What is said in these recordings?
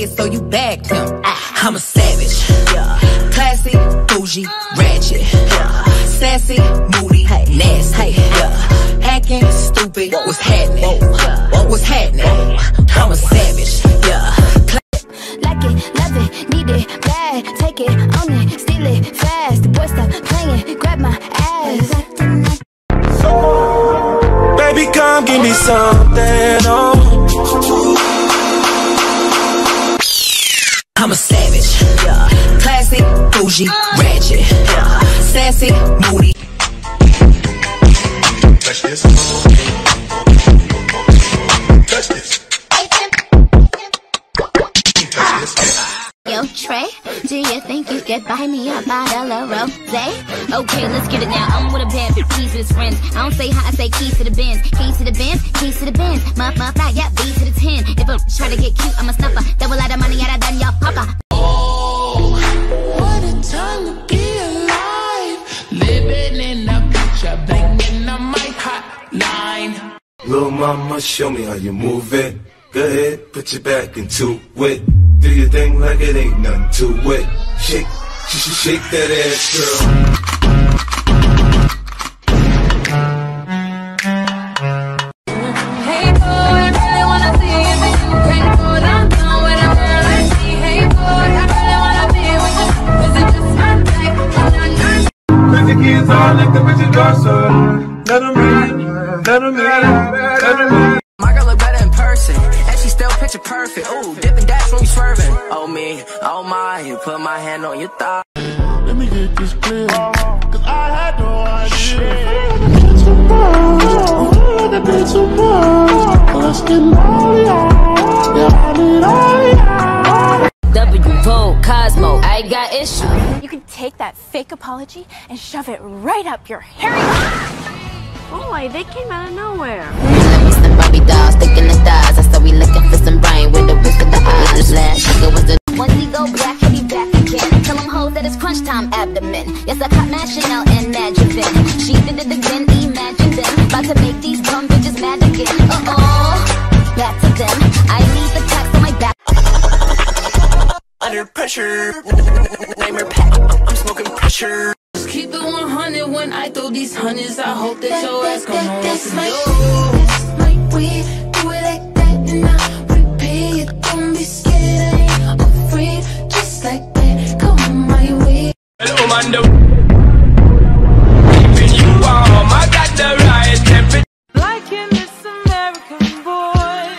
so you bagged him. I'm a savage. Yeah. Classy, bougie, ratchet. Yeah. Sassy, moody, hey. nasty. Hey. Yeah. Hacking, stupid. Whoa. What's happening? Whoa. was happening? Whoa. I'm a savage. Yeah. Like it, love it, need it, bad. Take it, own it, steal it, fast. The boy stop playing, grab my ass. Baby, come give me something. Oh. Bougie, ratchet, yeah. Sassy, moody. Touch this. Touch this. Touch this. Yo, Trey, do you think you could buy me a bottle of rose? Okay, let's get it now. I'm with a band, keys with his friends. I don't say hi, I say keys to the Benz. Keys to the Benz, keys to the Benz. Muff, muff, fly, yeah, B to the 10. If I try to get cute, I'm a snuffer. Double out of money, out of done, y'all papa. Hotline. Little mama, show me how you move it. Go ahead, put your back into it. Do your thing like it ain't nothing to it. Shake, sh- sh- shake that ass, girl. Hey boy, I really wanna see if you can go downtown with a girl like me. Hey boy, I really wanna be with you. Is it just my type? No, no, Put the kids on like the Richard Dawson. Let them in, let them in, let. My girl look better in person, and she still picture perfect. Ooh, dipping dash when we swerving. Oh me, oh my, you put my hand on your thigh. Let me get this clear. Cause I had no idea. Bit too much. Ooh, that bit too much. Let's get naughty. Yeah, I need all W, Vogue, Cosmo, I got issues. You can take that fake apology and shove it right up your hairy. Boy, they came out of nowhere. Some Barbie dolls sticking the thighs. I saw we looking for some brain with the whisk of the eyes. Last nigga was the once he go black, he'll be back again. Tell him hoes that it's crunch time abdomen. Yes, I caught my Chanel and Adjuvant. She did it again, imagine them. About to make these dumb bitches mad again. Uh oh, back to them. I need the tax on my back. Under pressure, name her Pat. I'm smoking pressure. Just keep it 100 when I throw these hundreds. I hope that your ass come home That's to my- you. That's my way. Do it like that and I repeat. Don't be scared, I ain't afraid. Just like that, come my way. Hello, man. Keeping you warm, I got the right temperature. Liking this American boy,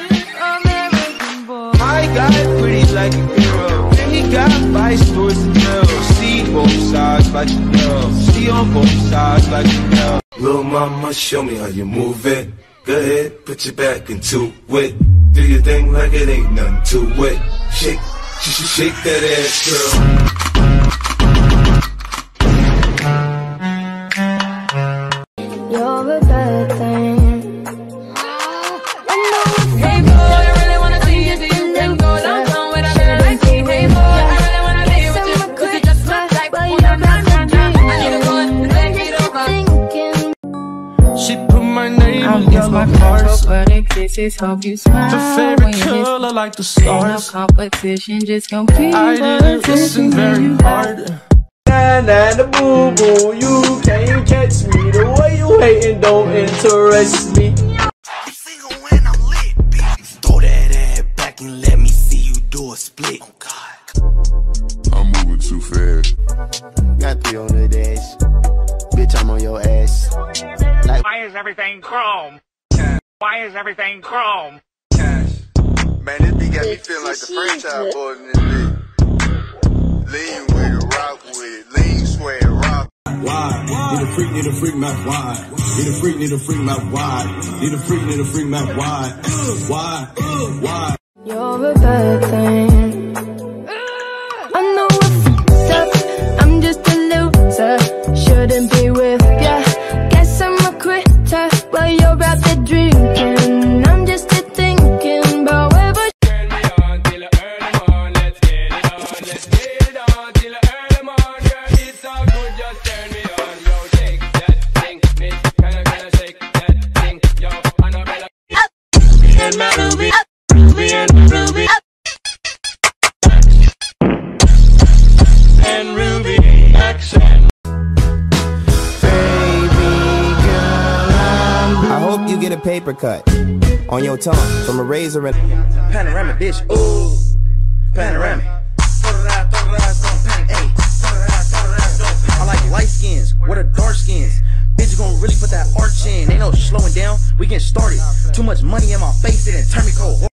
American boy. My guy pretty like a girl. Then he got vice towards the girl. See both sides like you know. See on both sides like you know. Little mama, show me how you move it. Go ahead, put your back into it. Do your thing like it ain't nothing to it. Shake, sh- sh- shake that ass, girl. You're a bad thing. Hearts. is kisses. Hope you smile The when favorite you miss color like the Ain't no competition, just compete. I didn't listen very hard. Nah, nah, the boo boo, you can't catch me. The way you hating don't interest me. I'm single when I'm lit, bitch. Throw that ass back and let me see you do a split. Oh God. I'm moving too fast. Got three on the dash. Bitch, I'm on your ass. Why is everything chrome? Why is everything chrome? Cash. Man, this beat got me feeling like the Franchize Boyz in this bitch. Lean with it, rock with it, lean, swear, rock. Why? Need a freak, need a freak map, why? Need a freak, need a freak map, why? Need a freak, need a freak map, why? Why? Why? you're a bad thing. A paper cut on your tongue from a razor and Panoramic, bitch. Ooh, panoramic. I like light skins. What are dark skins? Bitch, gonna really put that arch in. Ain't no slowing down. We getting started. Too much money in my face, it done turn me cold.